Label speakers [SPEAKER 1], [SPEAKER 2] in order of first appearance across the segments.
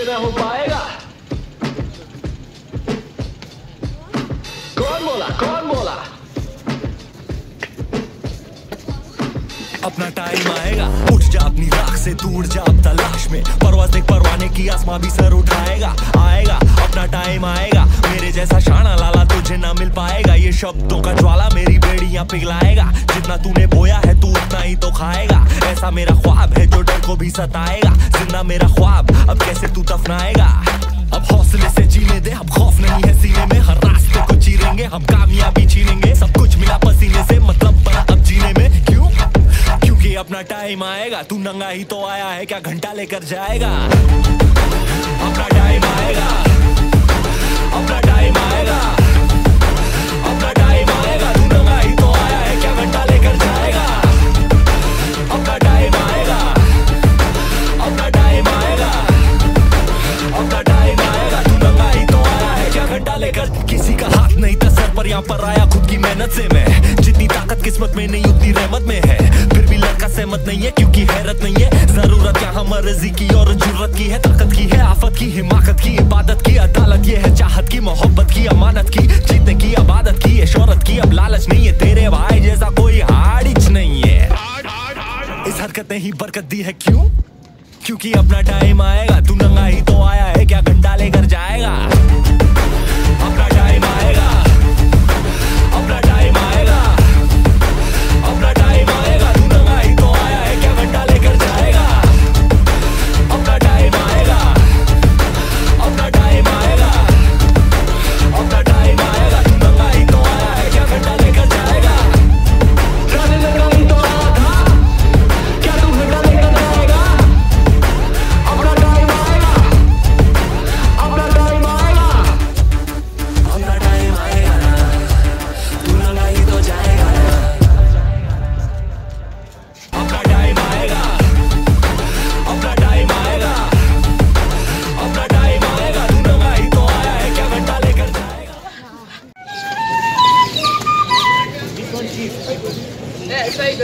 [SPEAKER 1] मुझसे ना हो पाएगा। कौन बोला? कौन बोला?
[SPEAKER 2] अपना टाइम आएगा। उठ जा अपनी राख से उड़ जा अब तलाश में। परवाज देख परवाने की आसमां भी सर उठाएगा। आएगा, अपना टाइम आएगा। मेरे जैसा शाना लाला तुझे ना मिल पाएगा। ये शब्दों का ज्वाला मेरी बेड़ियाँ पिघलाएगा। जितना तूने बोया है, तू उतना ही तो खाएगा। ऐसा मेरा ख्वाब है जो डर को भी सताएगा। ज़िंदा मेरा ख्वाब, अब कैसे तू दफनाएगा? अब हौसले से जीने दे अपना टाइम आएगा। तू नंगा ही तो आया है, क्या घंटा लेकर जाएगा? अपना टाइम आएगा। अपना टाइम आएगा। अपना टाइम आएगा। तू नंगा ही तो आया है, क्या घंटा लेकर जाएगा? अपना टाइम आएगा। अपना टाइम आएगा। अपना टाइम आएगा। तू नंगा ही तो आया है, क्या घंटा लेकर? किसी का हाथ नहीं था, सर पर यहाँ पर आया खुद की मेहनत से मैं। ताकत किस्मत में नहीं उतनी रहमत में है। फिर भी लड़का सहमत नहीं है, क्योंकि हैरत नहीं है। ज़रूरत यहाँ मर्ज़ी की और ज़रूरत की है। ताकत की है, आफत की, हिमाकत की, इबादत की, अदालत ये है चाहत की, मोहब्बत की, अमानत की, जीतने की, अबादत की है शोहरत की। अब लालच नहीं है तेरे भाई जैसा कोई हाड़िच नहीं है। इस हरकत ने ही बरकत दी है क्यों? क्योंकि अपना टाइम आएगा, तू नंगा ही तो आया है, क्या घंटा लेकर जाएगा?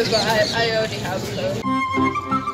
[SPEAKER 3] But I, I already have, so.